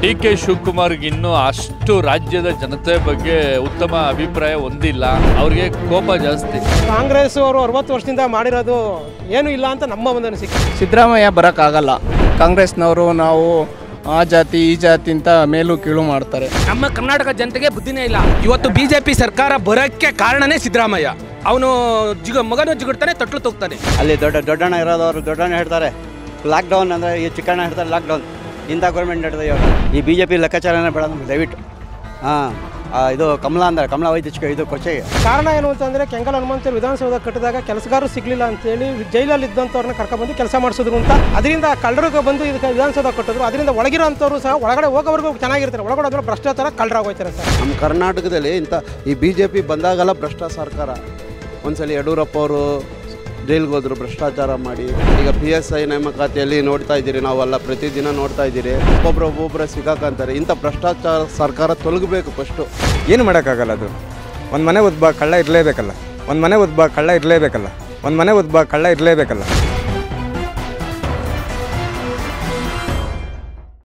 D K ಶಿವಕುಮಾರ್ಗೆ ಇನ್ನೂ ಅಷ್ಟು ರಾಜ್ಯದ ಜನತೆ ಬಗ್ಗೆ ಉತ್ತಮ ಅಭಿಪ್ರಾಯ ಹೊಂದಿಲ್ಲ. ಅವ್ರಿಗೆ ಕೋಪ ಜಾಸ್ತಿ. ಕಾಂಗ್ರೆಸ್ ಅವರು ಅರವತ್ತು ವರ್ಷದಿಂದ ಮಾಡಿರೋದು ಏನು ಇಲ್ಲ ಅಂತ ನಮ್ಮ ಒಂದು ಅನಿಸಿಕೆ. ಸಿದ್ದರಾಮಯ್ಯ ಬರೋಕ್ಕಾಗಲ್ಲ. ಕಾಂಗ್ರೆಸ್ನವರು ನಾವು ಆ ಜಾತಿ ಈ ಜಾತಿ ಅಂತ ಮೇಲೂ ಕೀಳು ಮಾಡ್ತಾರೆ. ನಮ್ಮ ಕರ್ನಾಟಕ ಜನತೆಗೆ ಬುದ್ಧಿನೇ ಇಲ್ಲ. ಇವತ್ತು ಬಿಜೆಪಿ ಸರ್ಕಾರ ಬರೋಕ್ಕೆ ಕಾರಣನೇ ಸಿದ್ದರಾಮಯ್ಯ. ಅವನು ಜಿಗ ಮಗನೂ ಜಿಗುಡ್ತಾನೆ ತೊಟ್ಲು ತೋಗ್ತಾನೆ. ಅಲ್ಲಿ ದೊಡ್ಡ ದೊಡ್ಡಣ್ಣ ಇರೋದವರು ದೊಡ್ಡಣ್ಣ ಹೇಳ್ತಾರೆ ಲಾಕ್ಡೌನ್ ಅಂದರೆ ಈ ಚಿಕ್ಕಣ್ಣ ಹೇಳ್ತಾರೆ ಲಾಕ್ಡೌನ್ ಇಂಥ ಗೌರ್ಮೆಂಟ್ ನಡೆದ ಇವಾಗ. ಈ ಬಿ ಜೆ ಪಿ ಲೆಕ್ಕಾಚಾರನೇ ಬೇಡ ನಮ್ಗೆ ದಯವಿಟ್ಟು. ಹಾಂ ಇದು ಕಮಲ ಅಂದ್ರೆ ಕಮಲ ವೈದ್ಯ ಇದು ಕೊಚ್ಚೆಗೆ. ಕಾರಣ ಏನು ಅಂತಂದ್ರೆ ಕೆಂಗಲ್ ಹನುಮಂತ ವಿಧಾನಸೌಧ ಕಟ್ಟಿದಾಗ ಕೆಲಸಗಾರರು ಸಿಗ್ಲಿಲ್ಲ ಅಂತೇಳಿ ಜೈಲಲ್ಲಿ ಇದ್ದಂಥವ್ರನ್ನ ಕರ್ಕೊಂಡ್ಬಂದು ಕೆಲಸ ಮಾಡಿಸಿದ್ರು ಅಂತ. ಅದರಿಂದ ಕಳ್ಳರಿಗೆ ಬಂದು ಇದಕ್ಕೆ ವಿಧಾನಸೌಧ ಕಟ್ಟಿದ್ರು. ಅದರಿಂದ ಒಳಗಿರೋಂಥವ್ರು ಸಹ ಒಳಗಡೆ ಹೋಗೋವರೆಗೂ ಚೆನ್ನಾಗಿರ್ತಾರೆ. ಒಳಗಡೆ ಹೋದ್ರೆ ಭ್ರಷ್ಟಾಚಾರ ಕಳ್ಳರಾಗೋಯ್ತಾರೆ ಸರ್. ನಮ್ಮ ಕರ್ನಾಟಕದಲ್ಲಿ ಇಂಥ ಈ ಬಿ ಜೆ ಪಿ ಬಂದಾಗಲ್ಲ ಭ್ರಷ್ಟ ಸರ್ಕಾರ. ಒಂದ್ಸಲಿ ಯಡಿಯೂರಪ್ಪ ಅವರು ಜೈಲ್ಗೆ ಹೋದ್ರು ಭ್ರಷ್ಟಾಚಾರ ಮಾಡಿ. ಈಗ ಪಿ ಎಸ್ ಐ ನೇಮಕಾತಿಯಲ್ಲಿ ನೋಡ್ತಾ ಇದ್ದೀರಿ ನಾವೆಲ್ಲ, ಪ್ರತಿದಿನ ನೋಡ್ತಾ ಇದ್ದೀರಿ. ಒಬ್ಬೊಬ್ರು ಒಬ್ಬೊಬ್ಬರ ಸಿಗಾಕಂತಾರೆ. ಇಂಥ ಭ್ರಷ್ಟಾಚಾರ ಸರ್ಕಾರ ತೊಲಗಬೇಕು ಫಸ್ಟು ಏನು ಮಾಡೋಕ್ಕಾಗಲ್ಲ ಅದು? ಒಂದು ಮನೆ ಉದ್ಬಾ ಕಳ್ಳ ಇರಲೇಬೇಕಲ್ಲ. ಒಂದು ಮನೆ ಉದ್ಬಾ ಕಳ್ಳ ಇರಲೇಬೇಕಲ್ಲ. ಒಂದು ಮನೆ ಉದ್ಬಾ ಕಳ್ಳ ಇರಲೇಬೇಕಲ್ಲ.